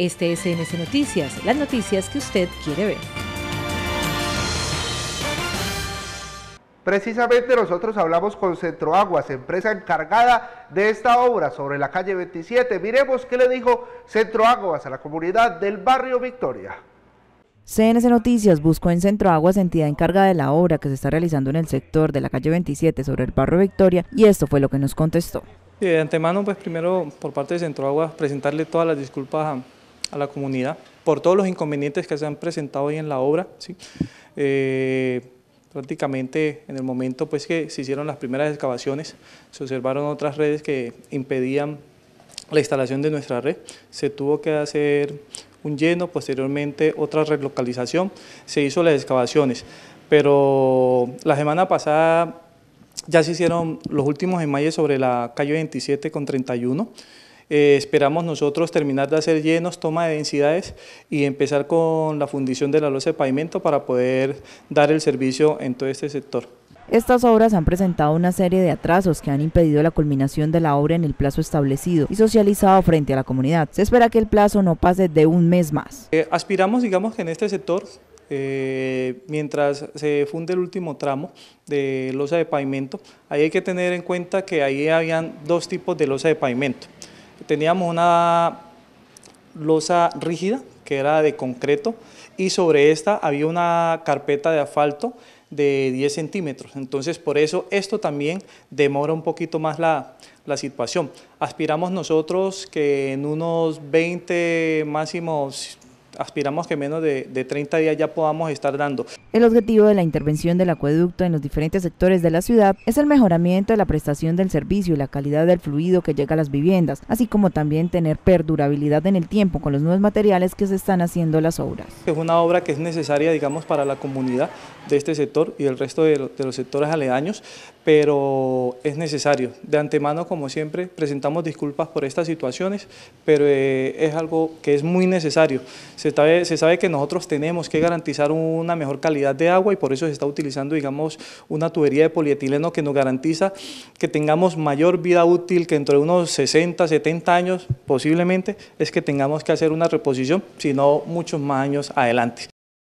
Este es CNC Noticias, las noticias que usted quiere ver. Precisamente nosotros hablamos con Centroaguas, empresa encargada de esta obra sobre la calle 27. Miremos qué le dijo Centroaguas a la comunidad del barrio Victoria. CNC Noticias buscó en Centroaguas, entidad encargada de la obra que se está realizando en el sector de la calle 27 sobre el barrio Victoria, y esto fue lo que nos contestó. de antemano, pues primero por parte de Centroaguas presentarle todas las disculpas a, la comunidad por todos los inconvenientes que se han presentado hoy en la obra. ¿sí? Eh, prácticamente en el momento pues, que se hicieron las primeras excavaciones, se observaron otras redes que impedían la instalación de nuestra red, se tuvo que hacer un lleno, posteriormente otra relocalización, se hizo las excavaciones, pero la semana pasada ya se hicieron los últimos enmayes sobre la calle 27 con 31, eh, esperamos nosotros terminar de hacer llenos, toma de densidades y empezar con la fundición de la losa de pavimento para poder dar el servicio en todo este sector. Estas obras han presentado una serie de atrasos que han impedido la culminación de la obra en el plazo establecido y socializado frente a la comunidad. Se espera que el plazo no pase de un mes más. Eh, aspiramos, digamos, que en este sector eh, mientras se funde el último tramo de losa de pavimento, ahí hay que tener en cuenta que ahí habían dos tipos de losa de pavimento teníamos una losa rígida que era de concreto y sobre esta había una carpeta de asfalto de 10 centímetros. Entonces, por eso esto también demora un poquito más la, la situación. Aspiramos nosotros que en unos 20, máximos aspiramos que menos de, de 30 días ya podamos estar dando. El objetivo de la intervención del acueducto en los diferentes sectores de la ciudad es el mejoramiento de la prestación del servicio y la calidad del fluido que llega a las viviendas, así como también tener perdurabilidad en el tiempo con los nuevos materiales que se están haciendo las obras. Es una obra que es necesaria, digamos, para la comunidad de este sector y del resto de, los sectores aledaños, pero es necesario. De antemano, como siempre, presentamos disculpas por estas situaciones, pero eh, es algo que es muy necesario. Se se sabe que nosotros tenemos que garantizar una mejor calidad de agua y por eso se está utilizando, digamos, una tubería de polietileno que nos garantiza que tengamos mayor vida útil, que dentro de unos 60, 70 años posiblemente es que tengamos que hacer una reposición, sino muchos más años adelante.